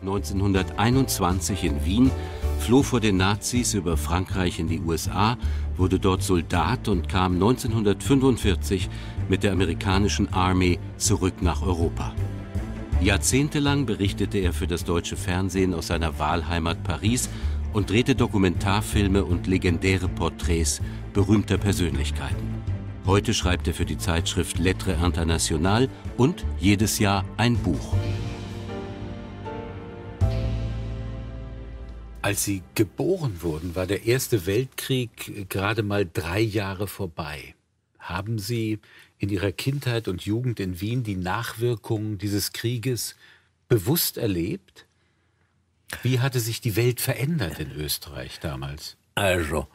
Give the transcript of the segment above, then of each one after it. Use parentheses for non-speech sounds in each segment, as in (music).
1921 in Wien, floh vor den Nazis über Frankreich in die USA, wurde dort Soldat und kam 1945 mit der amerikanischen Army zurück nach Europa. Jahrzehntelang berichtete er für das deutsche Fernsehen aus seiner Wahlheimat Paris und drehte Dokumentarfilme und legendäre Porträts berühmter Persönlichkeiten. Heute schreibt er für die Zeitschrift Lettre International und jedes Jahr ein Buch. Als Sie geboren wurden, war der Erste Weltkrieg gerade mal drei Jahre vorbei. Haben Sie in Ihrer Kindheit und Jugend in Wien die Nachwirkungen dieses Krieges bewusst erlebt? Wie hatte sich die Welt verändert in Österreich damals? Also,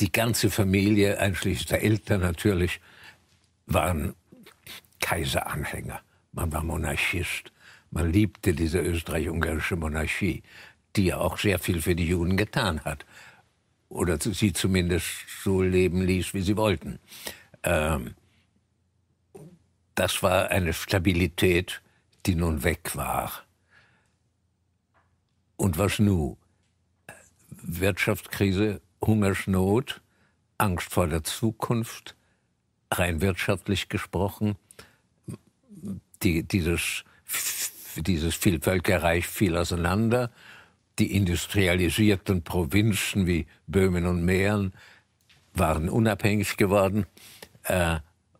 die ganze Familie, einschließlich der Eltern natürlich, waren Kaiseranhänger. Man war Monarchist. Man liebte diese österreich-ungarische Monarchie die ja auch sehr viel für die Juden getan hat. Oder sie zumindest so leben ließ, wie sie wollten. Ähm, das war eine Stabilität, die nun weg war. Und was nun? Wirtschaftskrise, Hungersnot, Angst vor der Zukunft, rein wirtschaftlich gesprochen, die, dieses, dieses Vielvölkerreich fiel auseinander die industrialisierten Provinzen wie Böhmen und Mähren waren unabhängig geworden. Äh,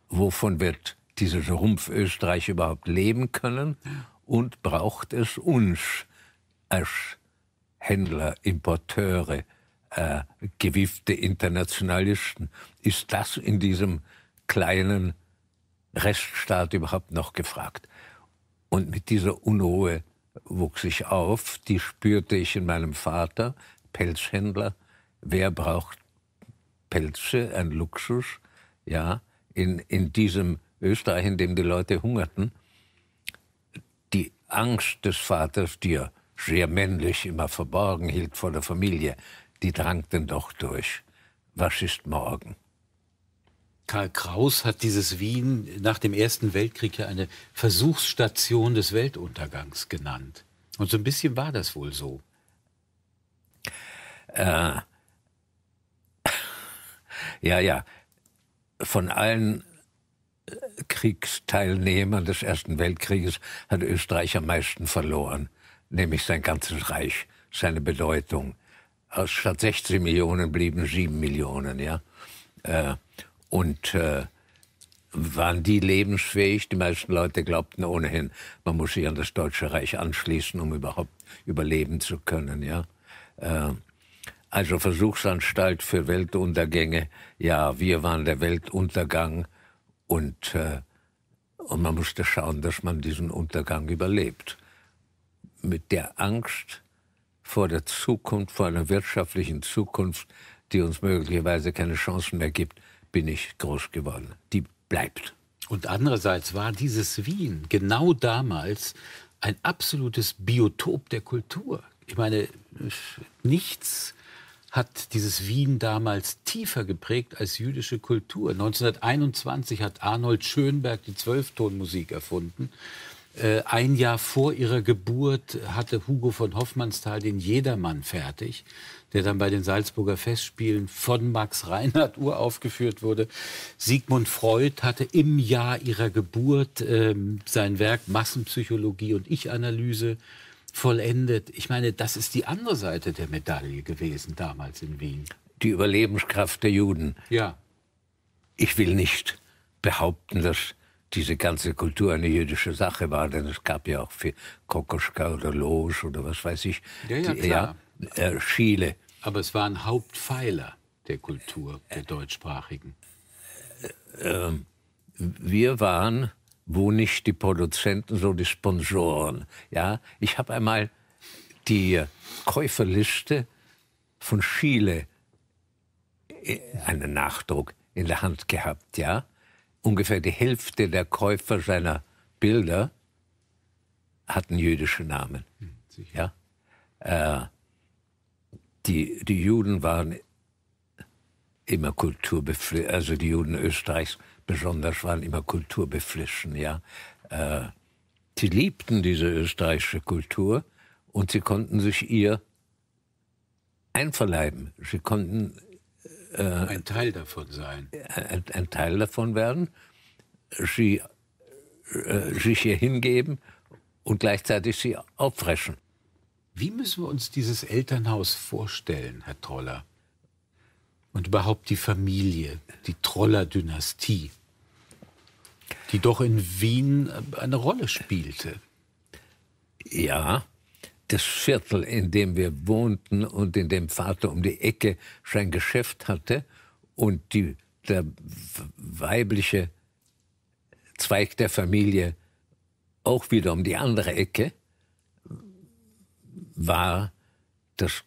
wovon wird dieses Rumpf Österreich überhaupt leben können? Und braucht es uns als Händler, Importeure, äh, gewiefte Internationalisten? Ist das in diesem kleinen Reststaat überhaupt noch gefragt? Und mit dieser Unruhe wuchs ich auf, die spürte ich in meinem Vater, Pelzhändler. Wer braucht Pelze, ein Luxus? Ja, in, in diesem Österreich, in dem die Leute hungerten. Die Angst des Vaters, die er sehr männlich immer verborgen hielt vor der Familie, die drang denn doch durch. Was ist morgen? Karl Kraus hat dieses Wien nach dem Ersten Weltkrieg ja eine Versuchsstation des Weltuntergangs genannt. Und so ein bisschen war das wohl so. Äh, (laughs) ja, ja. Von allen äh, Kriegsteilnehmern des Ersten Weltkrieges hat Österreich am meisten verloren, nämlich sein ganzes Reich, seine Bedeutung. Statt 16 Millionen blieben 7 Millionen, ja. Äh, und äh, waren die lebensfähig? Die meisten Leute glaubten ohnehin, man muss sich an das Deutsche Reich anschließen, um überhaupt überleben zu können. Ja? Äh, also Versuchsanstalt für Weltuntergänge. Ja, wir waren der Weltuntergang und, äh, und man musste schauen, dass man diesen Untergang überlebt. Mit der Angst vor der Zukunft, vor einer wirtschaftlichen Zukunft, die uns möglicherweise keine Chancen mehr gibt, bin ich groß geworden. Die bleibt. Und andererseits war dieses Wien genau damals ein absolutes Biotop der Kultur. Ich meine, nichts hat dieses Wien damals tiefer geprägt als jüdische Kultur. 1921 hat Arnold Schönberg die Zwölftonmusik erfunden. Äh, ein Jahr vor ihrer Geburt hatte Hugo von Hoffmannsthal den Jedermann fertig, der dann bei den Salzburger Festspielen von Max Reinhardt uraufgeführt wurde. Sigmund Freud hatte im Jahr ihrer Geburt ähm, sein Werk Massenpsychologie und Ich-Analyse vollendet. Ich meine, das ist die andere Seite der Medaille gewesen damals in Wien. Die Überlebenskraft der Juden. Ja. Ich will nicht behaupten, dass diese ganze Kultur eine jüdische Sache war, denn es gab ja auch für Kokoschka oder Loos oder was weiß ich, ja, ja, die, ja äh, Schiele. Aber es waren Hauptpfeiler der Kultur der deutschsprachigen. Äh, äh, wir waren, wo nicht die Produzenten, so die Sponsoren. Ja, ich habe einmal die Käuferliste von Schiele, äh, einen Nachdruck in der Hand gehabt, ja ungefähr die Hälfte der Käufer seiner Bilder hatten jüdische Namen. Hm, ja? Äh, die, die Juden waren immer kulturbeflissen, also die Juden Österreichs besonders waren immer kulturbeflissen. Ja? Äh, Sie liebten diese österreichische Kultur und sie konnten sich ihr einverleiben. Sie konnten äh, ein Teil davon sein. Ein, ein Teil davon werden, sie, äh, sich ihr hingeben und gleichzeitig sie auffreschen. Wie müssen wir uns dieses Elternhaus vorstellen, Herr Troller? Und überhaupt die Familie, die Troller-Dynastie, die doch in Wien eine Rolle spielte. Ja, das Viertel, in dem wir wohnten und in dem Vater um die Ecke sein Geschäft hatte und die, der weibliche Zweig der Familie auch wieder um die andere Ecke, war das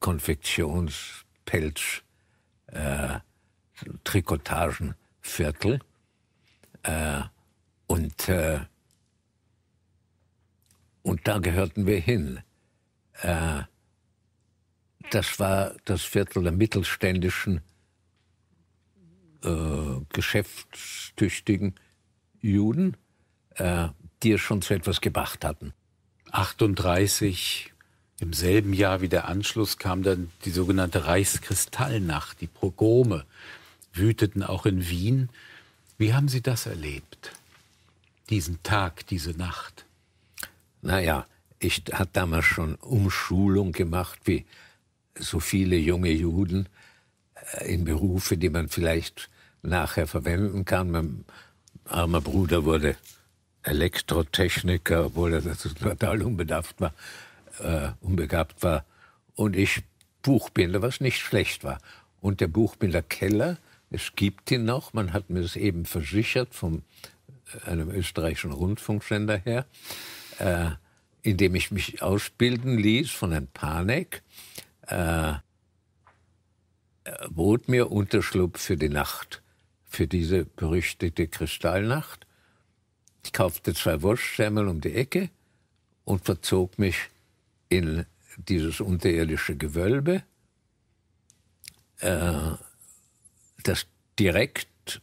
Konfektions-, Pelz-, äh, Trikotagenviertel. Äh, und, äh, und da gehörten wir hin. Äh, das war das Viertel der mittelständischen, äh, geschäftstüchtigen Juden, äh, die es schon zu etwas gebracht hatten. 38, im selben Jahr wie der Anschluss, kam dann die sogenannte Reichskristallnacht. Die Pogrome wüteten auch in Wien. Wie haben Sie das erlebt? Diesen Tag, diese Nacht? Naja, ich hatte damals schon Umschulung gemacht, wie so viele junge Juden, äh, in Berufe, die man vielleicht nachher verwenden kann. Mein armer Bruder wurde Elektrotechniker, obwohl er total unbedarft war, äh, unbegabt war. Und ich Buchbinder, was nicht schlecht war. Und der Buchbinder Keller, es gibt ihn noch, man hat mir das eben versichert von äh, einem österreichischen Rundfunksender her, äh, in dem ich mich ausbilden ließ von Herrn Panek, äh, bot mir Unterschlupf für die Nacht, für diese berüchtigte Kristallnacht. Ich kaufte zwei Wurstsemmeln um die Ecke und verzog mich in dieses unterirdische Gewölbe, äh, das direkt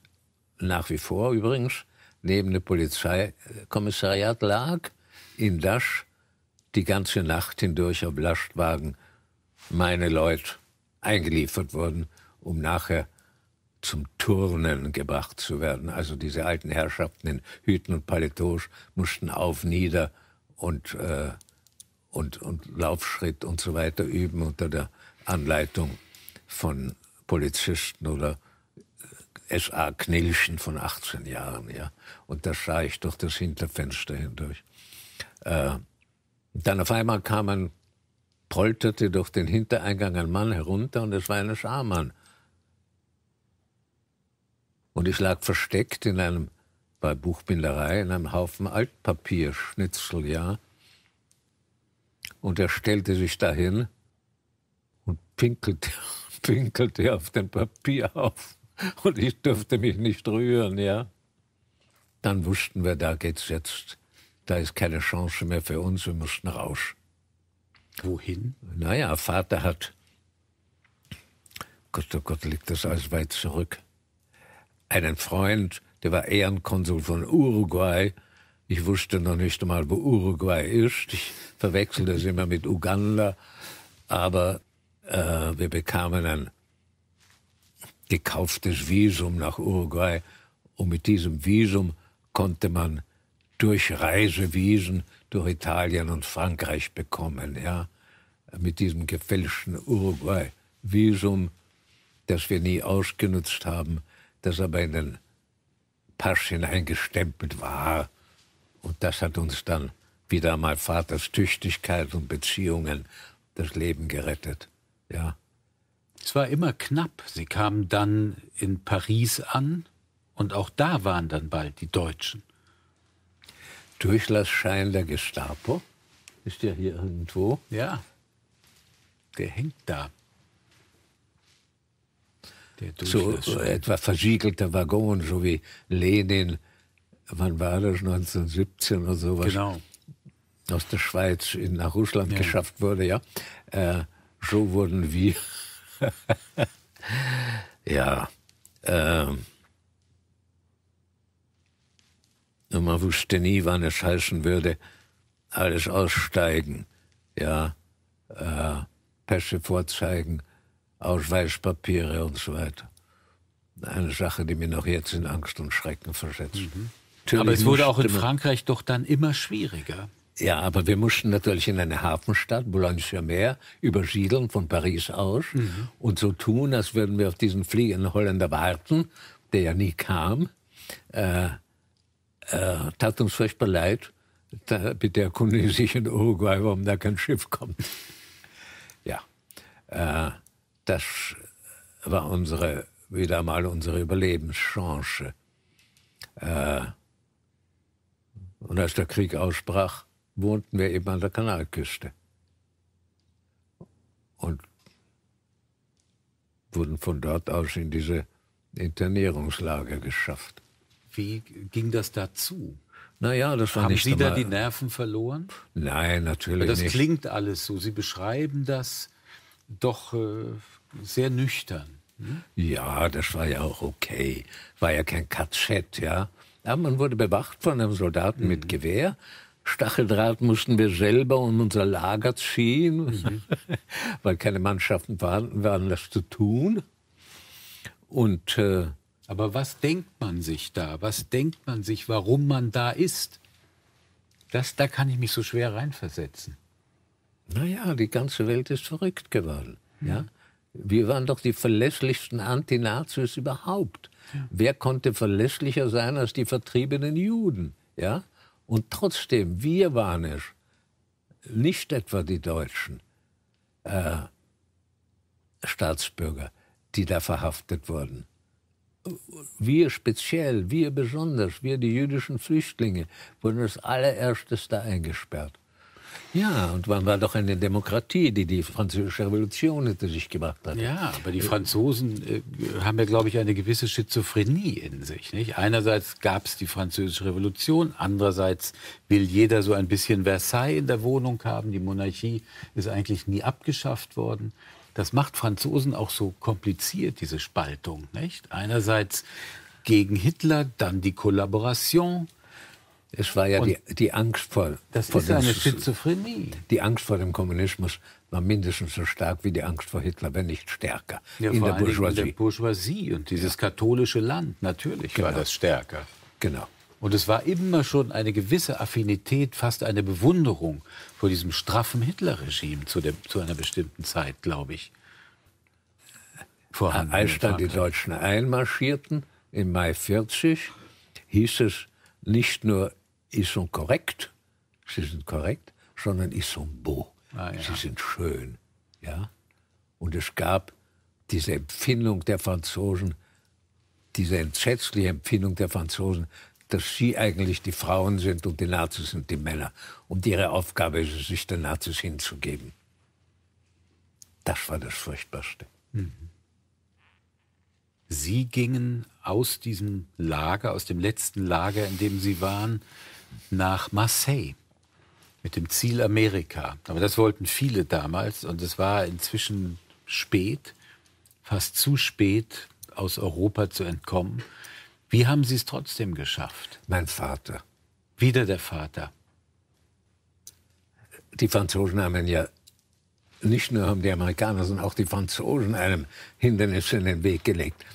nach wie vor übrigens neben dem Polizeikommissariat lag, in das die ganze Nacht hindurch auf Lastwagen meine Leute eingeliefert wurden, um nachher zum Turnen gebracht zu werden. Also diese alten Herrschaften in Hüten und Paletots mussten auf, nieder und, äh, und, und Laufschritt und so weiter üben unter der Anleitung von Polizisten oder SA Knilchen von 18 Jahren. Ja. Und da sah ich durch das Hinterfenster hindurch. Äh, dann auf einmal kam ein, polterte durch den Hintereingang ein Mann herunter und es war eine Scharmann und ich lag versteckt in einem, bei Buchbinderei, in einem Haufen Altpapierschnitzel, ja. Und er stellte sich dahin und pinkelte, (laughs) pinkelte auf dem Papier auf. Und ich durfte mich nicht rühren, ja. Dann wussten wir, da geht's jetzt. Da ist keine Chance mehr für uns, wir mussten raus. Wohin? Naja, Vater hat, Gott, oh Gott, liegt das alles weit zurück einen Freund, der war Ehrenkonsul von Uruguay. Ich wusste noch nicht einmal, wo Uruguay ist. Ich verwechselte es immer mit Uganda. Aber äh, wir bekamen ein gekauftes Visum nach Uruguay. Und mit diesem Visum konnte man durch Reisewiesen durch Italien und Frankreich bekommen. Ja? Mit diesem gefälschten Uruguay-Visum, das wir nie ausgenutzt haben, das aber in den Pasch hineingestempelt war. Und das hat uns dann wieder mal Vaters Tüchtigkeit und Beziehungen das Leben gerettet. Ja. Es war immer knapp. Sie kamen dann in Paris an und auch da waren dann bald die Deutschen. Durchlassschein der Gestapo ist ja hier irgendwo. Ja. Der hängt da so etwa versiegelter Waggon, so wie Lenin, wann war das, 1917 oder sowas, genau. aus der Schweiz in, nach Russland ja. geschafft wurde, ja. Äh, so wurden wir, (laughs) ja, äh, Und man wusste nie, wann es heißen würde, alles aussteigen. Ja, äh, Pässe vorzeigen, Ausweispapiere und so weiter. Eine Sache, die mir noch jetzt in Angst und Schrecken versetzt. Mhm. Aber es wurde auch in Frankreich doch dann immer schwieriger. Ja, aber wir mussten natürlich in eine Hafenstadt, Boulogne-sur-Mer, übersiedeln von Paris aus mhm. und so tun, als würden wir auf diesen fliegenden Holländer warten, der ja nie kam. Äh, äh, tat uns furchtbar leid. Da, bitte erkundigen sich in Uruguay, warum da kein Schiff kommt. ja, äh, das war unsere, wieder mal unsere Überlebenschance. Äh, und als der Krieg ausbrach, wohnten wir eben an der Kanalküste. Und wurden von dort aus in diese Internierungslager geschafft. Wie ging das dazu? Naja, das war Haben nicht Sie da die Nerven verloren? Nein, natürlich das nicht. Das klingt alles so. Sie beschreiben das doch äh, sehr nüchtern. Hm? Ja, das war ja auch okay. War ja kein KZ, ja. Aber man wurde bewacht von einem Soldaten mhm. mit Gewehr. Stacheldraht mussten wir selber um unser Lager ziehen, mhm. (laughs) weil keine Mannschaften vorhanden waren, das zu tun. Und äh, aber was denkt man sich da? Was denkt man sich, warum man da ist? Das, da kann ich mich so schwer reinversetzen. Naja, die ganze Welt ist verrückt geworden. Mhm. Ja? Wir waren doch die verlässlichsten Antinazis überhaupt. Wer konnte verlässlicher sein als die vertriebenen Juden? Ja? Und trotzdem, wir waren es, nicht etwa die Deutschen, äh, Staatsbürger, die da verhaftet wurden. Wir speziell, wir besonders, wir die jüdischen Flüchtlinge, wurden als allererstes da eingesperrt. Ja, und man war doch eine Demokratie, die die französische Revolution hinter sich gemacht hat. Ja, aber die Franzosen äh, haben ja, glaube ich, eine gewisse Schizophrenie in sich. Nicht? Einerseits gab es die französische Revolution, andererseits will jeder so ein bisschen Versailles in der Wohnung haben. Die Monarchie ist eigentlich nie abgeschafft worden. Das macht Franzosen auch so kompliziert, diese Spaltung. Nicht? Einerseits gegen Hitler, dann die Kollaboration, es war ja die, die, Angst vor. Das vor ist eine Schizophrenie. Die Angst vor dem Kommunismus war mindestens so stark wie die Angst vor Hitler, wenn nicht stärker. Ja, in, der Bourgeoisie. in der Bourgeoisie. Und dieses ja. katholische Land, natürlich genau. war das stärker. Genau. Und es war immer schon eine gewisse Affinität, fast eine Bewunderung vor diesem straffen Hitlerregime zu, zu einer bestimmten Zeit, glaube ich. Vorhanden Als dann die Deutschen einmarschierten im Mai 40, hieß es nicht nur ils sont korrekt, sie sind korrekt, sondern ils sont beaux, ah, ja. sie sind schön. Ja? Und es gab diese Empfindung der Franzosen, diese entsetzliche Empfindung der Franzosen, dass sie eigentlich die Frauen sind und die Nazis sind die Männer. Und ihre Aufgabe ist es, sich den Nazis hinzugeben. Das war das Furchtbarste. Mhm. Sie gingen aus diesem Lager, aus dem letzten Lager, in dem Sie waren, nach Marseille mit dem Ziel Amerika. Aber das wollten viele damals und es war inzwischen spät, fast zu spät, aus Europa zu entkommen. Wie haben Sie es trotzdem geschafft? Mein Vater. Wieder der Vater. Die Franzosen haben ja nicht nur haben die Amerikaner, sondern auch die Franzosen einem Hindernis in den Weg gelegt.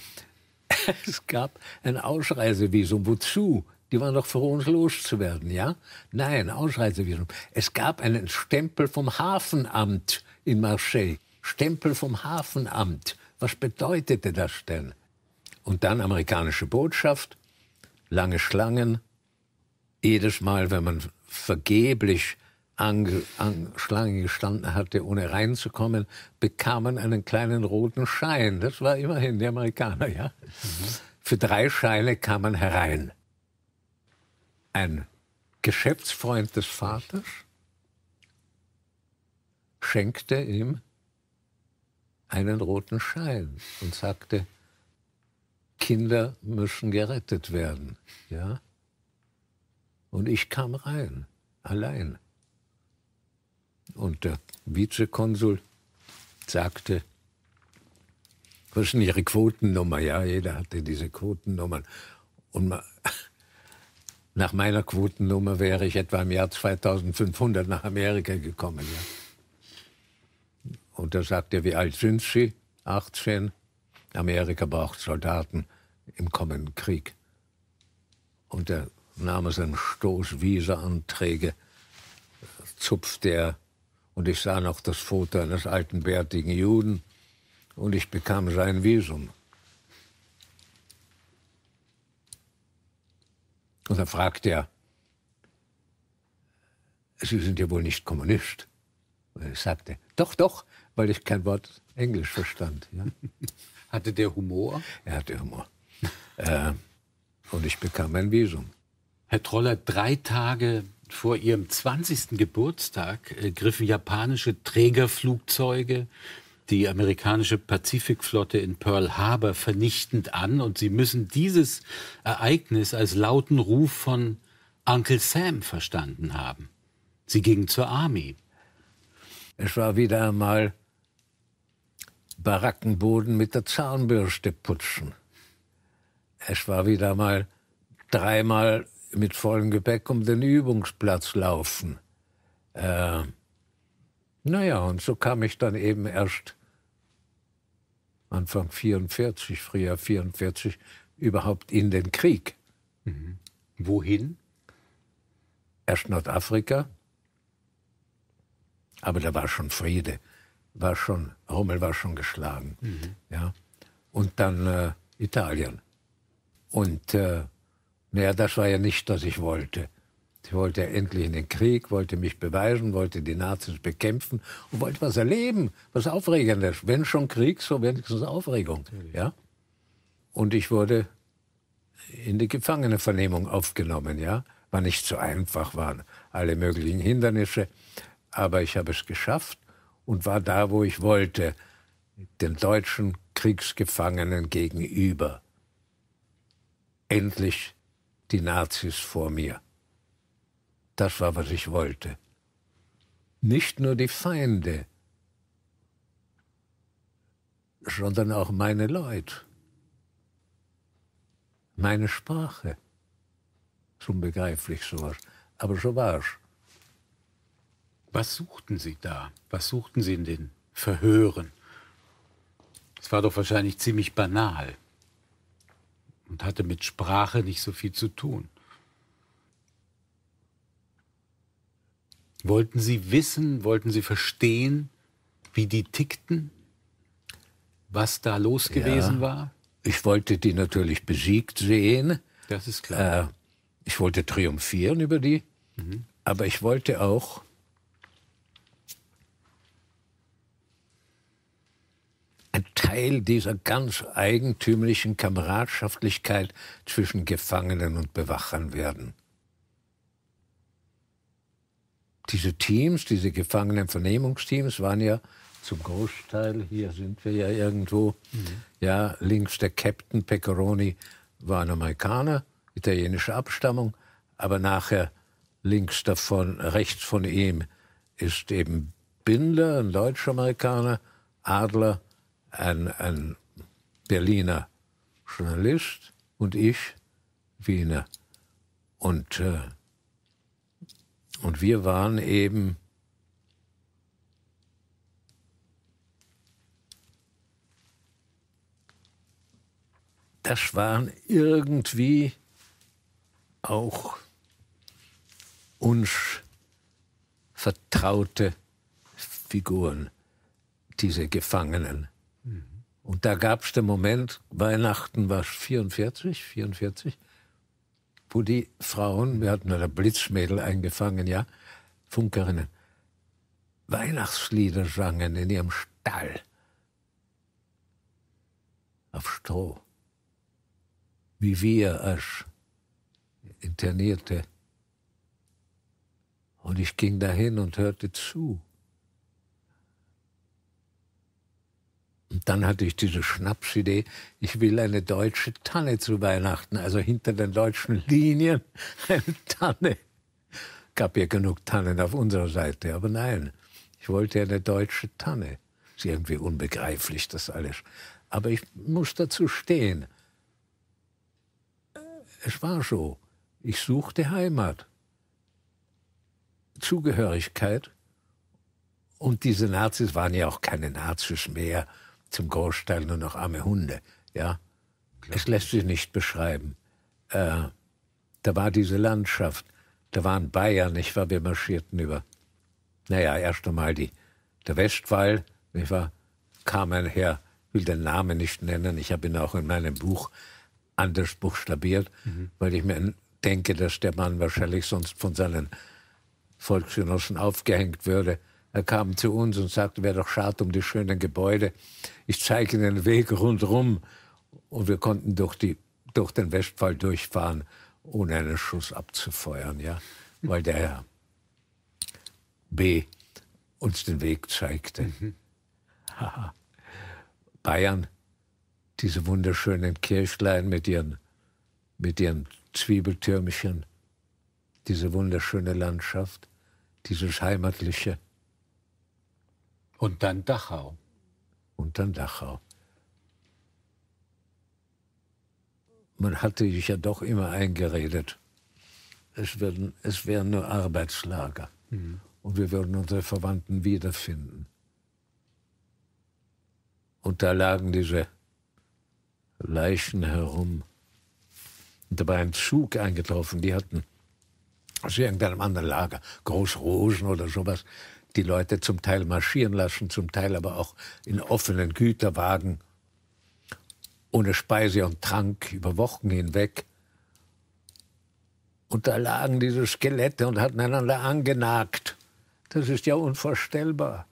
(laughs) Es gab ein Ausreisevisum. Wozu? Die waren doch froh, uns loszuwerden, ja? Nein, Ausreisevisum. Es gab einen Stempel vom Hafenamt in Marseille. Stempel vom Hafenamt. Was bedeutete das denn? Und dann amerikanische Botschaft, lange Schlangen. Jedes Mal, wenn man vergeblich an, an Schlange gestanden hatte, ohne reinzukommen, bekam man einen kleinen roten Schein. Das war immerhin die Amerikaner, ja. Mhm. Für drei Scheine kam man herein. Ein Geschäftsfreund des Vaters schenkte ihm einen roten Schein und sagte, Kinder müssen gerettet werden, ja. Und ich kam rein, allein. Und der Vizekonsul sagte, was ist denn Ihre Quotennummer? Ja, jeder hatte diese Quotennummern. Und man, Nach meiner Quotennummer wäre ich etwa im Jahr 2500 nach Amerika gekommen. Ja. Und da sagt er, wie alt sind Sie? 18. Amerika braucht Soldaten im kommenden Krieg. Und er nahm es einen Stoß Visa-Anträge, zupfte er. Und ich sah noch das Foto eines alten, bärtigen Juden. Und ich bekam sein Visum. Und dann fragte er, Sie sind ja wohl nicht Kommunist. Und ich sagte, doch, doch, weil ich kein Wort Englisch verstand. Ja. (laughs) Hatte der Humor? Er hatte Humor. äh, und ich bekam ein Visum. Herr Troller, drei Tage vor Ihrem 20. Geburtstag äh, griffen japanische Trägerflugzeuge die amerikanische Pazifikflotte in Pearl Harbor vernichtend an und Sie müssen dieses Ereignis als lauten Ruf von Uncle Sam verstanden haben. Sie gingen zur Army. Es war wieder einmal Barackenboden mit der Zahnbürste putzen. Es war wieder einmal dreimal mit vollem Gepäck um den Übungsplatz laufen. Äh, naja, und so kam ich dann eben erst Anfang 44, Frühjahr 44, überhaupt in den Krieg. Mhm. Wohin? Erst Nordafrika, aber da war schon Friede, war schon, Rommel war schon geschlagen. Mhm. Ja. Und dann äh, Italien. Und äh, naja, das war ja nicht, was ich wollte. Ich wollte endlich in den Krieg, wollte mich beweisen, wollte die Nazis bekämpfen und wollte was erleben, was Aufregendes. Wenn schon Krieg, so wenigstens Aufregung. Ja? Und ich wurde in die Gefangenenvernehmung aufgenommen. Ja? War nicht so einfach, waren alle möglichen Hindernisse. Aber ich habe es geschafft und war da, wo ich wollte, den deutschen Kriegsgefangenen gegenüber. Endlich die Nazis vor mir. Das war, was ich wollte. Nicht nur die Feinde, sondern auch meine Leute, meine Sprache. Ist unbegreiflich sowas. Aber so war's. Was suchten Sie da? Was suchten Sie in den Verhören? Es war doch wahrscheinlich ziemlich banal und hatte mit Sprache nicht so viel zu tun. Wollten Sie wissen, wollten Sie verstehen, wie die tickten? Was da los gewesen ja, war? Ich wollte die natürlich besiegt sehen. Das ist klar. Äh, ich wollte triumphieren über die, mhm. aber ich wollte auch ein Teil dieser ganz eigentümlichen Kameradschaftlichkeit zwischen Gefangenen und Bewachern werden diese Teams, diese Gefangenenvernehmungsteams waren ja zum Großteil, hier sind wir ja irgendwo, mhm. ja, links der Captain Pecoroni war ein Amerikaner, italienische Abstammung, aber nachher links davon, rechts von ihm ist eben Bindler, ein Deutsch-Amerikaner, Adler, ein, ein Berliner Journalist und ich, Wiener. Und äh, und wir waren eben das waren irgendwie auch uns vertraute Figuren, diese Gefangenen. Mhm. Und da gab es den Moment, Weihnachten war 44, 44, wo die Frauen, wir hatten eine Blitzmädel eingefangen, ja, Funkerinnen, Weihnachtslieder sangen in ihrem Stall auf Stroh, wie wir als Internierte. Und ich ging dahin und hörte zu. Dann hatte ich diese Schnapsidee, ich will eine deutsche Tanne zu Weihnachten, also hinter den deutschen Linien (laughs) eine Tanne. Gab ja genug Tannen auf unserer Seite, aber nein, ich wollte eine deutsche Tanne. Ist irgendwie unbegreiflich, das alles. Aber ich muss dazu stehen. Es war so. Ich suchte Heimat, Zugehörigkeit. Und diese Nazis waren ja auch keine Nazis mehr, zum Großteil nur noch arme Hunde. Ja, es lässt sich nicht beschreiben. Äh, da war diese Landschaft, da waren Bayern, nicht wahr? Wir marschierten über. Naja, erst einmal die, der Westwall, nicht wahr? Kam ein Herr, will den Namen nicht nennen. Ich habe ihn auch in meinem Buch anders buchstabiert, mhm. weil ich mir denke, dass der Mann wahrscheinlich sonst von seinen Volksgenossen aufgehängt würde. Er kam zu uns und sagte, wäre doch schade um die schönen Gebäude. Ich zeige Ihnen den Weg rundherum. Und wir konnten durch, die, durch den Westfall durchfahren, ohne einen Schuss abzufeuern, ja, weil der Herr B uns den Weg zeigte. Mhm. Bayern, diese wunderschönen Kirchlein mit ihren, mit ihren Zwiebeltürmchen, diese wunderschöne Landschaft, dieses heimatliche. Und dann Dachau. Und dann Dachau. Man hatte sich ja doch immer eingeredet, es, werden, es wären nur Arbeitslager mhm. und wir würden unsere Verwandten wiederfinden. Und da lagen diese Leichen herum. Und da war ein Zug eingetroffen, die hatten aus irgendeinem anderen Lager, Großrosen oder sowas, die Leute zum Teil marschieren lassen, zum Teil aber auch in offenen Güterwagen, ohne Speise und Trank über Wochen hinweg. Und da lagen diese Skelette und hatten einander angenagt. Das ist ja unvorstellbar.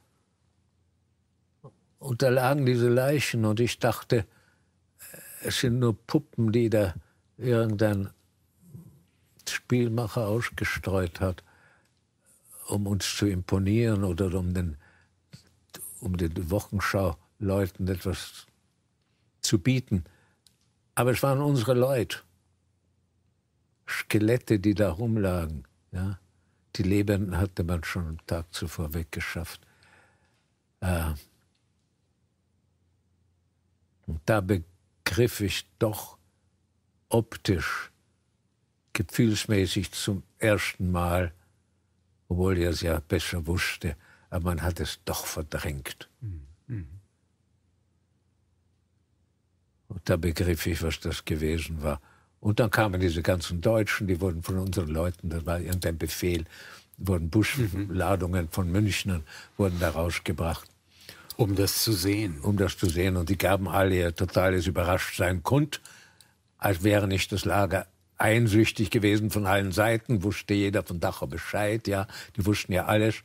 Und da lagen diese Leichen und ich dachte, es sind nur Puppen, die da irgendein Spielmacher ausgestreut hat, um uns zu imponieren oder um den, um den Wochenschau-Leuten etwas zu bieten. Aber es waren unsere Leute. Skelette, die da rumlagen. Ja? Die Lebenden hatte man schon einen Tag zuvor weggeschafft. Äh, und da begriff ich doch optisch, gefühlsmäßig zum ersten Mal, obwohl er es ja besser wusste, aber man hat es doch verdrängt. Mhm. Und da begriff ich, was das gewesen war. Und dann kamen diese ganzen Deutschen, die wurden von unseren Leuten, das war irgendein Befehl, wurden Buschladungen von Münchnern, wurden da rausgebracht. Um das zu sehen. Um das zu sehen. Und die gaben alle ihr totales Überraschtsein kund, als wäre nicht das Lager einsüchtig gewesen von allen Seiten, wusste jeder von Dachau Bescheid, ja, die wussten ja alles.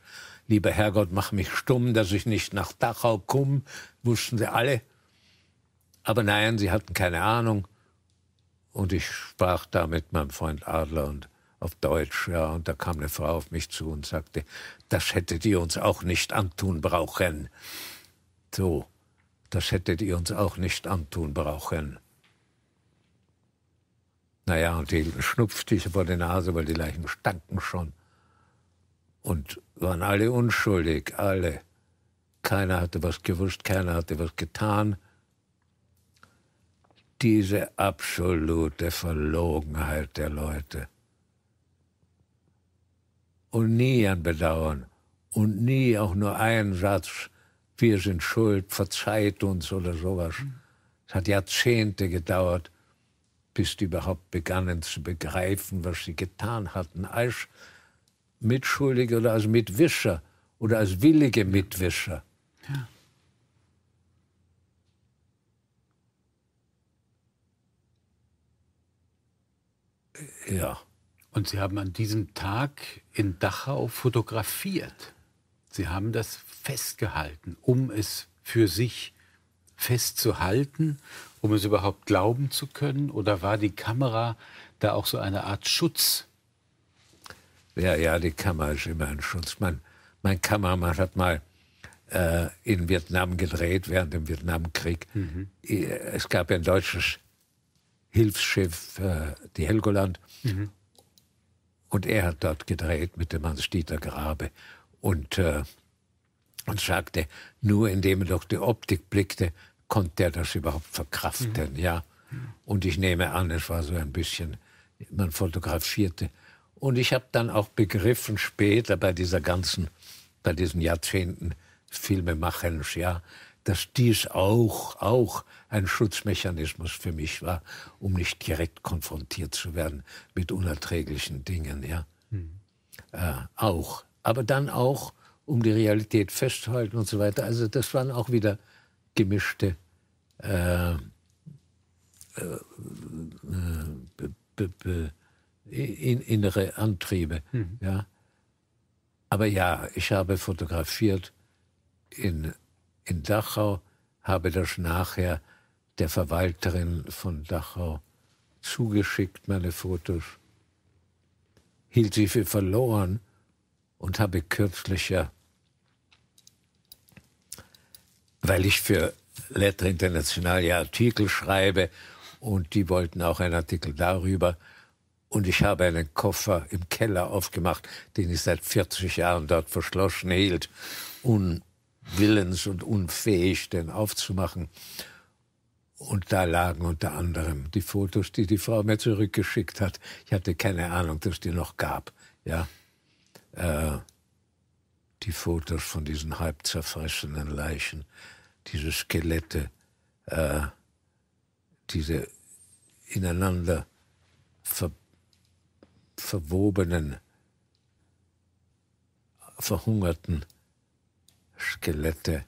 Lieber Herrgott, mach mich stumm, dass ich nicht nach Dachau komme, wussten sie alle. Aber nein, sie hatten keine Ahnung. Und ich sprach da mit meinem Freund Adler und auf Deutsch, ja, und da kam eine Frau auf mich zu und sagte, das hättet ihr uns auch nicht antun brauchen. So, das hättet ihr uns auch nicht antun brauchen. Naja, und die schnupfte ich vor die Nase, weil die Leichen stanken schon. Und waren alle unschuldig, alle. Keiner hatte was gewusst, keiner hatte was getan. Diese absolute Verlogenheit der Leute. Und nie ein Bedauern. Und nie auch nur ein Satz, wir sind schuld, verzeiht uns oder sowas. Es hat Jahrzehnte gedauert, bis die überhaupt begannen zu begreifen, was sie getan hatten, als Mitschuldige oder als Mitwischer oder als willige Mitwischer. Ja. Ja. Und Sie haben an diesem Tag in Dachau fotografiert. Sie haben das festgehalten, um es für sich festzuhalten, um es überhaupt glauben zu können? Oder war die Kamera da auch so eine Art Schutz? Ja, ja, die Kamera ist immer ein Schutz. Mein, mein Kameramann hat mal äh, in Vietnam gedreht, während dem Vietnamkrieg. Mhm. Es gab ein deutsches Hilfsschiff, äh, die Helgoland. Mhm. Und er hat dort gedreht mit dem Hans-Dieter Grabe. Und, äh, und sagte, nur indem er durch die Optik blickte, konnte er das überhaupt verkraften, mhm. ja. Und ich nehme an, es war so ein bisschen Man fotografierte. Und ich habe dann auch begriffen später bei dieser ganzen, bei diesen Jahrzehnten Filmemachens, ja, dass dies auch, auch ein Schutzmechanismus für mich war, um nicht direkt konfrontiert zu werden mit unerträglichen Dingen, ja. Mhm. Äh, auch. Aber dann auch, um die Realität festzuhalten und so weiter. Also das waren auch wieder gemischte äh, äh, in, innere Antriebe. Mhm. Ja. Aber ja, ich habe fotografiert in, in Dachau, habe das nachher der Verwalterin von Dachau zugeschickt, meine Fotos, hielt sie für verloren und habe kürzlich ja, weil ich für Lettre International ja Artikel schreibe und die wollten auch einen Artikel darüber. Und ich habe einen Koffer im Keller aufgemacht, den ich seit 40 Jahren dort verschlossen hielt, unwillens und unfähig, den aufzumachen. Und da lagen unter anderem die Fotos, die die Frau mir zurückgeschickt hat. Ich hatte keine Ahnung, dass die noch gab. Ja, äh, die Fotos von diesen halb zerfressenen Leichen diese Skelette, äh, diese ineinander ver, verwobenen, verhungerten Skelette,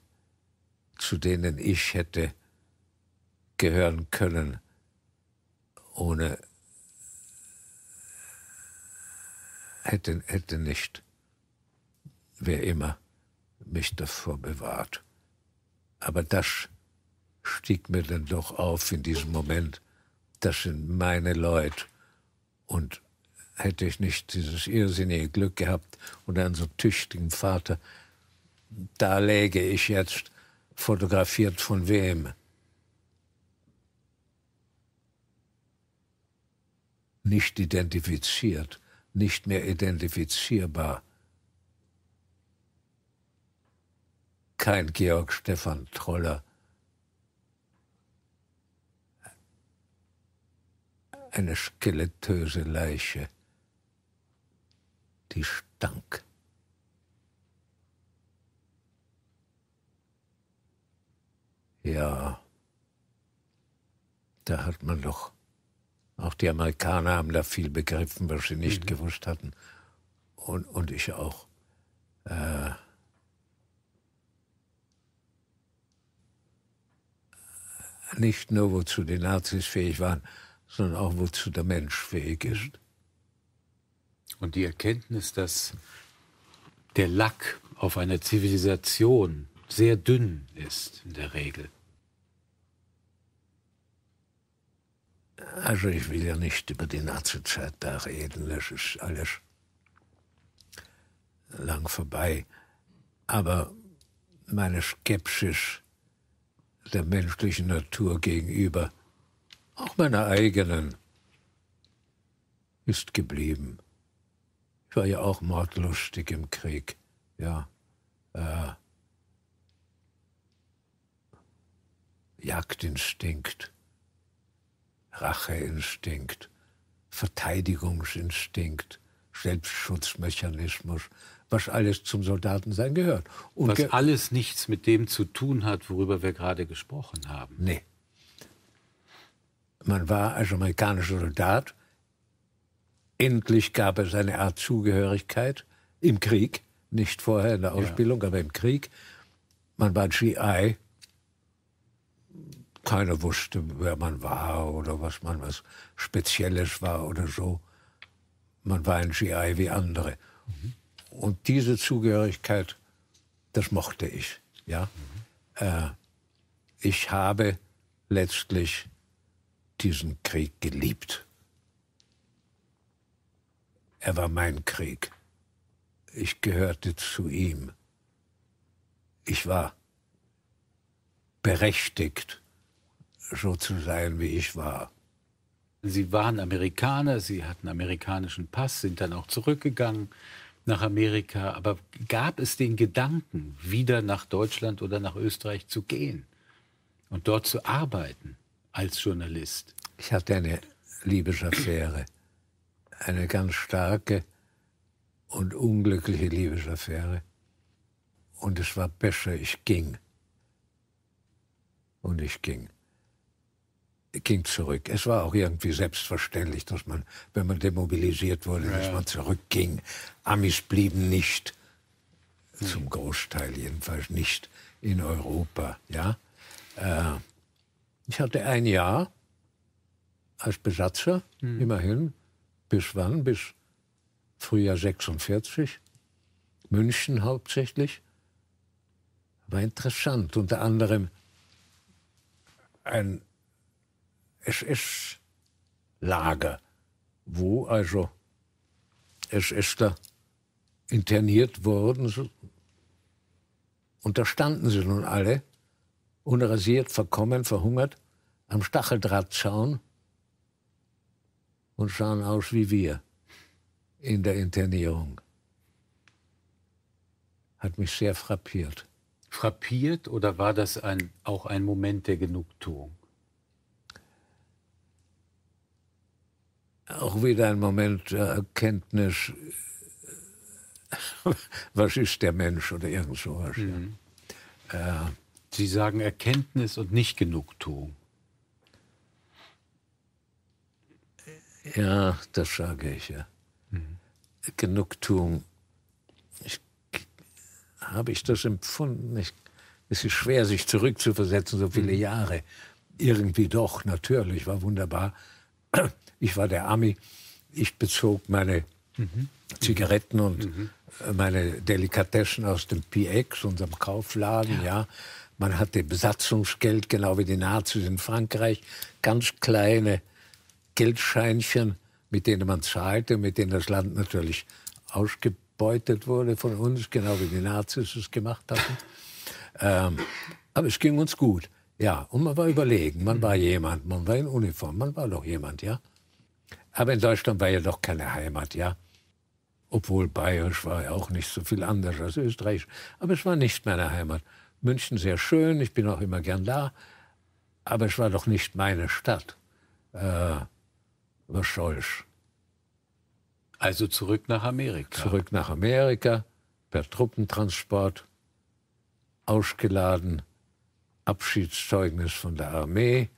zu denen ich hätte gehören können, ohne hätte, hätte nicht wer immer mich davor bewahrt. Aber das stieg mir dann doch auf in diesem Moment. Das sind meine Leute. Und hätte ich nicht dieses irrsinnige Glück gehabt und einen so tüchtigen Vater, da läge ich jetzt fotografiert von wem? Nicht identifiziert, nicht mehr identifizierbar. Kein Georg Stefan Troller. Eine skelettöse Leiche, die stank. Ja, da hat man doch, auch die Amerikaner haben da viel begriffen, was sie nicht mhm. gewusst hatten. Und, und ich auch. Äh, nicht nur wozu die Nazis fähig waren, sondern auch wozu der Mensch fähig ist. Und die Erkenntnis, dass der Lack auf einer Zivilisation sehr dünn ist in der Regel. Also ich will ja nicht über die Nazizeit da reden, das ist alles lang vorbei. Aber meine Skepsis der menschlichen Natur gegenüber, auch meiner eigenen, ist geblieben. Ich war ja auch mordlustig im Krieg, ja. Äh, Jagdinstinkt, Racheinstinkt, Verteidigungsinstinkt, Selbstschutzmechanismus, was alles zum Soldatensein gehört. Und was ge alles nichts mit dem zu tun hat, worüber wir gerade gesprochen haben. Nee. Man war als amerikanischer Soldat. Endlich gab es eine Art Zugehörigkeit im Krieg, nicht vorher in der Ausbildung, ja. aber im Krieg. Man war GI. Keiner wusste, wer man war oder was man was Spezielles war oder so. Man war ein GI wie andere. Mhm. Und diese Zugehörigkeit, das mochte ich. Ja? Mhm. Äh, ich habe letztlich diesen Krieg geliebt. Er war mein Krieg. Ich gehörte zu ihm. Ich war berechtigt, so zu sein, wie ich war. Sie waren Amerikaner, Sie hatten amerikanischen Pass, sind dann auch zurückgegangen nach Amerika. Aber gab es den Gedanken, wieder nach Deutschland oder nach Österreich zu gehen und dort zu arbeiten als Journalist? Ich hatte eine Liebesaffäre eine ganz starke und unglückliche Liebesaffäre. Und es war besser, ich ging. Und ich ging. Ging zurück. Es war auch irgendwie selbstverständlich, dass man, wenn man demobilisiert wurde, ja. dass man zurückging. Amis blieben nicht, hm. zum Großteil jedenfalls nicht in Europa. Ja? Äh, ich hatte ein Jahr als Besatzer, hm. immerhin. Bis wann? Bis Frühjahr 46. München hauptsächlich. War interessant. Unter anderem ein SS-Lager, wo also SSler interniert wurden. Und da standen sie nun alle, unrasiert, verkommen, verhungert, am Stacheldrahtzaun und schauen aus wie wir in der Internierung. Hat mich sehr frappiert. Frappiert oder war das ein, auch ein Moment der Genugtuung? Auch wieder ein Moment der Erkenntnis, (laughs) was ist der Mensch oder irgend sowas. Mhm. Ja. Äh, Sie sagen Erkenntnis und nicht Genugtuung. Ja, das sage ich ja. Mhm. Genugtuung. Habe ich das empfunden? Ich, es ist schwer, sich zurückzuversetzen, so viele mhm. Jahre. Irgendwie doch, natürlich, war wunderbar. Ich war der Ami. Ich bezog meine mhm. Zigaretten und mhm. meine Delikatessen aus dem PX, unserem Kaufladen, ja. ja. Man hatte Besatzungsgeld, genau wie die Nazis in Frankreich, ganz kleine Geldscheinchen, mit denen man zahlte, mit denen das Land natürlich ausgebeutet wurde von uns, genau wie die Nazis es gemacht hatten. (laughs) Ähm, aber es ging uns gut. Ja, und man war überlegen, man war jemand, man war in Uniform, man war doch jemand, ja. Aber in Deutschland war ja doch keine Heimat, ja. Obwohl Bayerisch war ja auch nicht so viel anders als Österreich. Aber es war nicht meine Heimat. München sehr schön, ich bin auch immer gern da. Aber es war doch nicht meine Stadt. Äh, war Scheusch. Also zurück nach Amerika. Zurück nach Amerika, per Truppentransport, ausgeladen, Abschiedszeugnis von der Armee,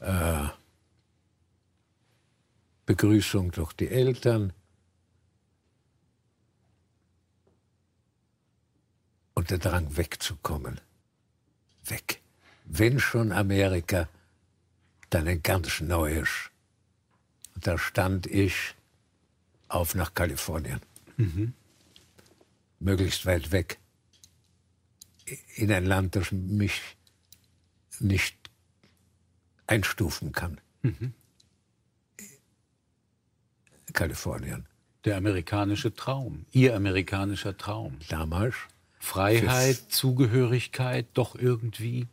äh, Begrüßung durch die Eltern und der Drang wegzukommen. Weg. Wenn schon Amerika, dann ein ganz neues. Und da stand ich auf nach Kalifornien. Mhm. Möglichst weit weg. In ein Land, das mich nicht einstufen kann. Mhm. Kalifornien. Der amerikanische Traum, Ihr amerikanischer Traum. Damals. Freiheit, Zugehörigkeit, doch irgendwie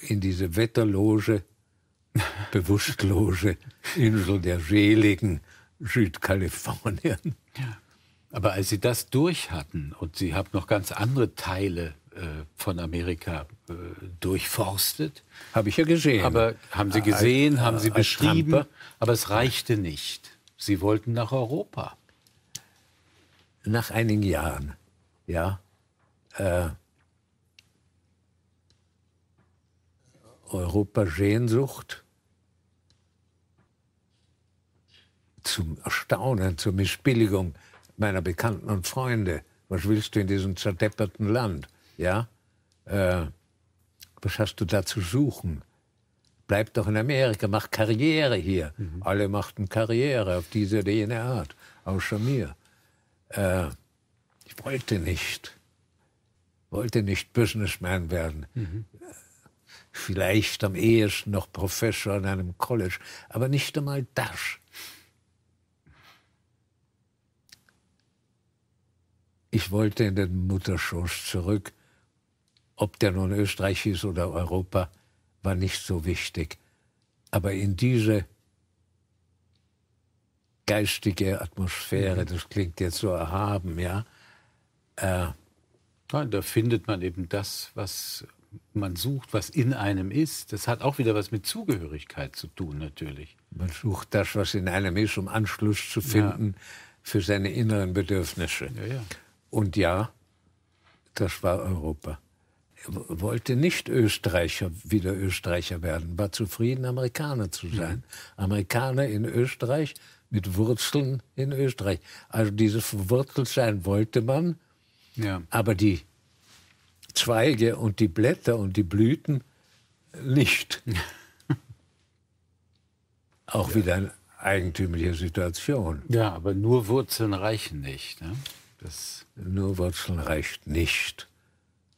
in diese wetterlose, (laughs) bewusstlose Insel der seligen Südkalifornien. Ja. Aber als Sie das durch hatten und Sie haben noch ganz andere Teile von Amerika äh, durchforstet. Habe ich ja gesehen. Aber haben Sie gesehen, als, haben Sie beschrieben, Tramper. aber es reichte nicht. Sie wollten nach Europa. Nach einigen Jahren, ja. Äh, Europa-Sehnsucht zum Erstaunen, zur Missbilligung meiner Bekannten und Freunde. Was willst du in diesem zerdepperten Land? Ja? Äh, was hast du da zu suchen? Bleib doch in Amerika, mach Karriere hier. Mhm. Alle machten Karriere auf diese oder jene Art, außer mir. Äh, ich wollte nicht, wollte nicht Businessman werden. Mhm vielleicht am ehesten noch Professor an einem College, aber nicht einmal das. Ich wollte in den Mutterschoß zurück. Ob der nun Österreich ist oder Europa, war nicht so wichtig. Aber in diese geistige Atmosphäre, das klingt jetzt so erhaben, ja. Äh, Nein, da findet man eben das, was man sucht, was in einem ist. Das hat auch wieder was mit Zugehörigkeit zu tun, natürlich. Man sucht das, was in einem ist, um Anschluss zu finden ja. für seine inneren Bedürfnisse. Ja, ja. Und ja, das war Europa. Wollte nicht Österreicher, wieder Österreicher werden, war zufrieden, Amerikaner zu sein. Mhm. Amerikaner in Österreich mit Wurzeln in Österreich. Also dieses Verwurzeltsein wollte man, ja. aber die Zweige und die Blätter und die Blüten nicht. (laughs) Auch ja. wieder eine eigentümliche Situation. Ja, aber nur Wurzeln reichen nicht. Ne? Das nur Wurzeln reicht nicht.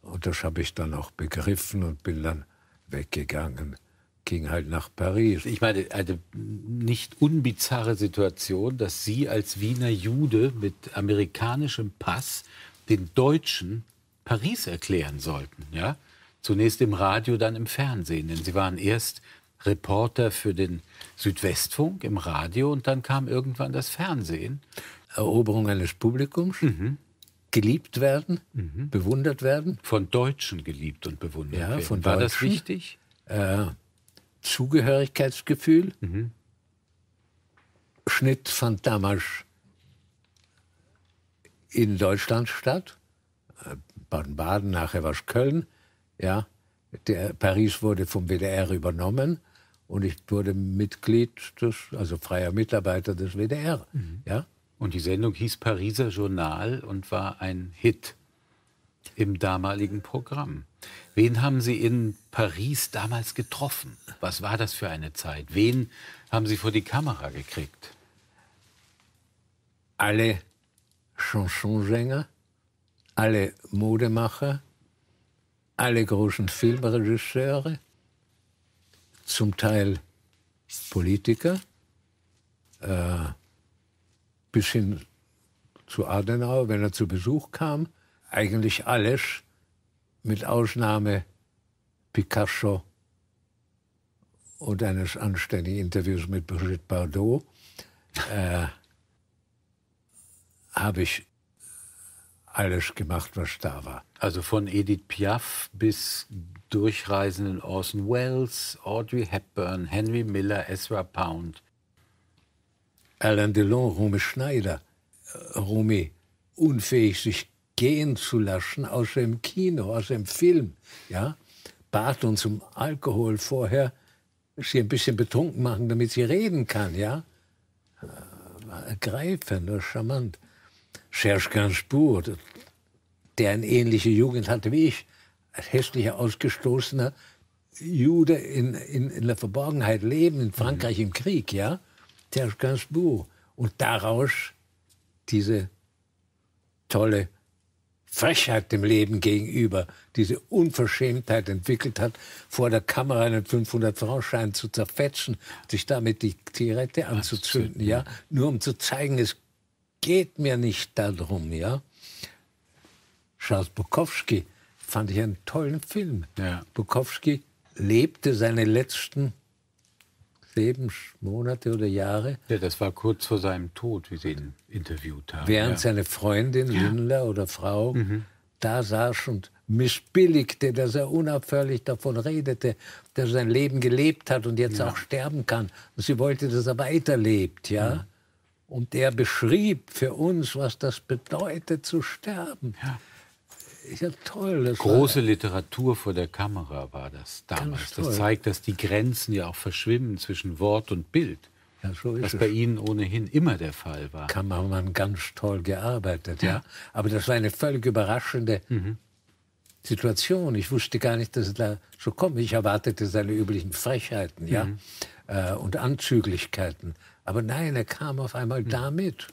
Und das habe ich dann auch begriffen und bin dann weggegangen. Ging halt nach Paris. Ich meine, eine nicht unbizarre Situation, dass Sie als Wiener Jude mit amerikanischem Pass den Deutschen Paris erklären sollten. Ja? Zunächst im Radio, dann im Fernsehen. Denn Sie waren erst Reporter für den Südwestfunk im Radio und dann kam irgendwann das Fernsehen. Eroberung eines Publikums. Mhm geliebt werden, mhm. bewundert werden. Von Deutschen geliebt und bewundert ja, werden. Von War Deutschen, das wichtig? Äh, Zugehörigkeitsgefühl. Mhm. Schnitt fand damals in Deutschland statt. Äh, Baden-Baden, nachher war es Köln. Ja, der, Paris wurde vom WDR übernommen und ich wurde Mitglied, des, also freier Mitarbeiter des WDR. Mhm. Ja, und die Sendung hieß Pariser Journal und war ein Hit im damaligen Programm. Wen haben Sie in Paris damals getroffen? Was war das für eine Zeit? Wen haben Sie vor die Kamera gekriegt? Alle Chansonsänger, alle Modemacher, alle großen Filmregisseure, zum Teil Politiker, äh, bis hin zu Adenauer, wenn er zu Besuch kam, eigentlich alles, mit Ausnahme Picasso und eines anständigen Interviews mit Brigitte Bardot, äh, habe ich alles gemacht, was da war. Also von Edith Piaf bis durchreisenden Orson Welles, Audrey Hepburn, Henry Miller, Ezra Pound. Alain Delon, Rome Schneider, äh, Rome unfähig, sich gehen zu lassen aus dem Kino, aus dem Film, ja, bat uns um Alkohol vorher, sie ein bisschen betrunken machen, damit sie reden kann, ja. Äh, war ergreifend, war charmant. Serge Gainsbourg, der eine ähnliche Jugend hatte wie ich, als hässlicher, ausgestoßener Jude in, in, in der Verborgenheit leben, in Frankreich mhm. im Krieg, ja. Serge Gainsbourg. Und daraus diese tolle Frechheit dem Leben gegenüber, diese Unverschämtheit entwickelt hat, vor der Kamera einen 500-Franc-Schein zu zerfetzen, sich damit die Zigarette anzuzünden, ja, nur um zu zeigen, es geht mir nicht darum, ja. Charles Bukowski fand ich einen tollen Film. Ja. Bukowski lebte seine letzten Lebensmonate oder Jahre. Ja, das war kurz vor seinem Tod, wie Sie ihn interviewt haben. Während ja. seine Freundin ja. Lindler oder Frau mhm. da saß und missbilligte, dass er unaufhörlich davon redete, dass er sein Leben gelebt hat und jetzt ja. auch sterben kann. Und sie wollte, dass er weiterlebt, ja. Und er beschrieb für uns, was das bedeutet, zu sterben. Ja. Ja, toll. Große war, Literatur vor der Kamera war das damals. Das zeigt, dass die Grenzen ja auch verschwimmen zwischen Wort und Bild. Ja, so was bei Ihnen ohnehin immer der Fall war. Kameramann ganz toll gearbeitet, ja. ja. Aber das war eine völlig überraschende mhm. Situation. Ich wusste gar nicht, dass es da so kommt. Ich erwartete seine üblichen Frechheiten, ja, mhm. äh, und Anzüglichkeiten. Aber nein, er kam auf einmal mhm. damit,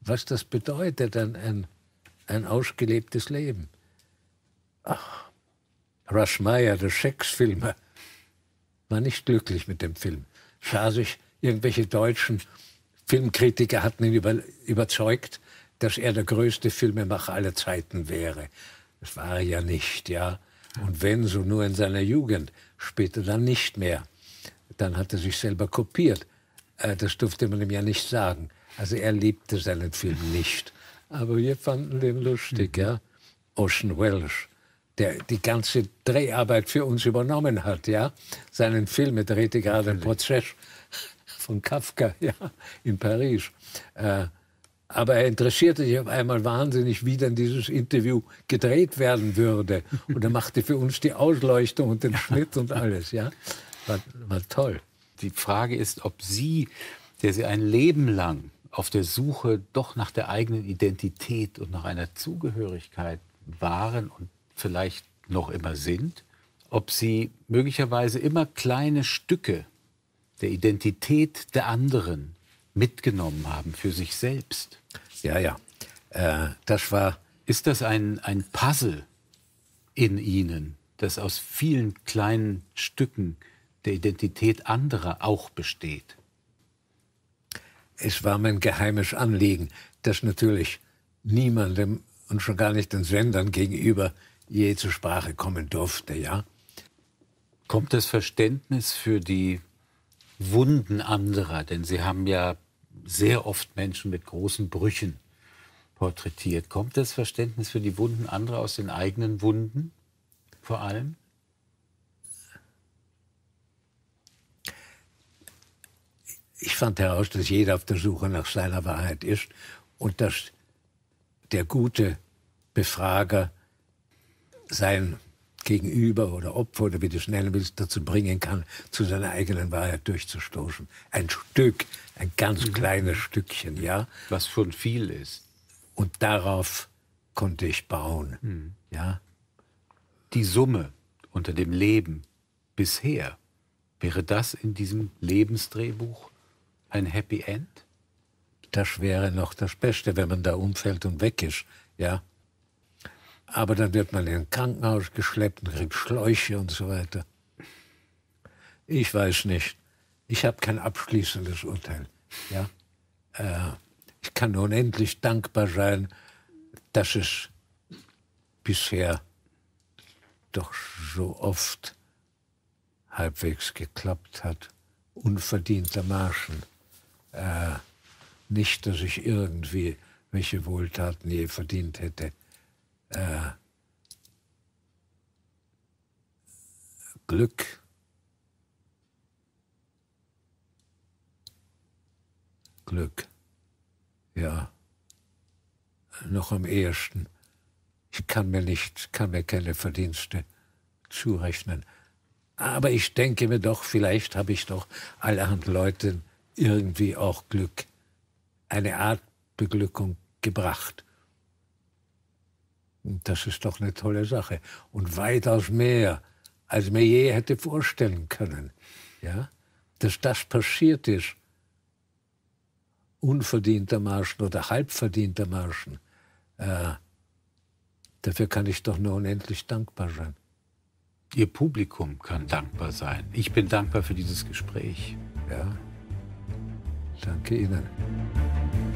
was das bedeutet, ein, ein, ein ausgelebtes Leben. Ach, Rush Meyer, der Schex-Filmer, war nicht glücklich mit dem Film. Sich, irgendwelche deutschen Filmkritiker hatten ihn über, überzeugt, dass er der größte Filmemacher aller Zeiten wäre. Das war er ja nicht, ja. Und wenn, so nur in seiner Jugend, später dann nicht mehr. Dann hat er sich selber kopiert. Äh, das durfte man ihm ja nicht sagen. Also er liebte seinen Film nicht. Aber wir fanden den lustig, mhm. ja. Ocean Welsh der die ganze Dreharbeit für uns übernommen hat, ja. Seinen Film, er drehte gerade einen Prozess von Kafka, (laughs) ja, in Paris. Äh, aber er interessierte sich auf einmal wahnsinnig, wie denn dieses Interview gedreht werden würde. Und er machte für uns die Ausleuchtung und den Schnitt und alles, ja. War, war toll. Die Frage ist, ob Sie, der Sie ein Leben lang auf der Suche doch nach der eigenen Identität und nach einer Zugehörigkeit waren und vielleicht noch immer sind, ob Sie möglicherweise immer kleine Stücke der Identität der anderen mitgenommen haben für sich selbst. Ja, ja. Äh, das war. Ist das ein, ein Puzzle in Ihnen, das aus vielen kleinen Stücken der Identität anderer auch besteht? Es war mein geheimes Anliegen, das natürlich niemandem und schon gar nicht den Sendern gegenüber je zur Sprache kommen durfte, ja. Kommt das Verständnis für die Wunden anderer, denn Sie haben ja sehr oft Menschen mit großen Brüchen porträtiert. Kommt das Verständnis für die Wunden anderer aus den eigenen Wunden vor allem? Ich fand heraus, dass jeder auf der Suche nach seiner Wahrheit ist und dass der gute Befrager sein Gegenüber oder Opfer oder wie du es nennen willst, dazu bringen kann, zu seiner eigenen Wahrheit durchzustoßen. Ein Stück, ein ganz mhm. kleines Stückchen, ja. Was schon viel ist. Und darauf konnte ich bauen, mhm. ja. Die Summe unter dem Leben bisher, wäre das in diesem Lebensdrehbuch ein Happy End? Das wäre noch das Beste, wenn man da umfällt und weg ist, ja. Aber dann wird man in ein Krankenhaus geschleppt und kriegt Schläuche und so weiter. Ich weiß nicht. Ich habe kein abschließendes Urteil. Ja? Äh, ich kann unendlich dankbar sein, dass es bisher doch so oft halbwegs geklappt hat. Unverdientermaßen. Äh, nicht, dass ich irgendwie welche Wohltaten je verdient hätte äh, Glück. Glück. Ja. Noch am ehesten. Ich kann mir nicht, kann mir keine Verdienste zurechnen. Aber ich denke mir doch, vielleicht habe ich doch allerhand Leuten irgendwie auch Glück, eine Art Beglückung gebracht. Das ist doch eine tolle Sache. Und weitaus mehr, als mir je hätte vorstellen können. Ja? Dass das passiert ist, unverdientermaßen oder halbverdientermaßen, äh, dafür kann ich doch nur unendlich dankbar sein. Ihr Publikum kann dankbar sein. Ich bin dankbar für dieses Gespräch. Ja. Danke Ihnen.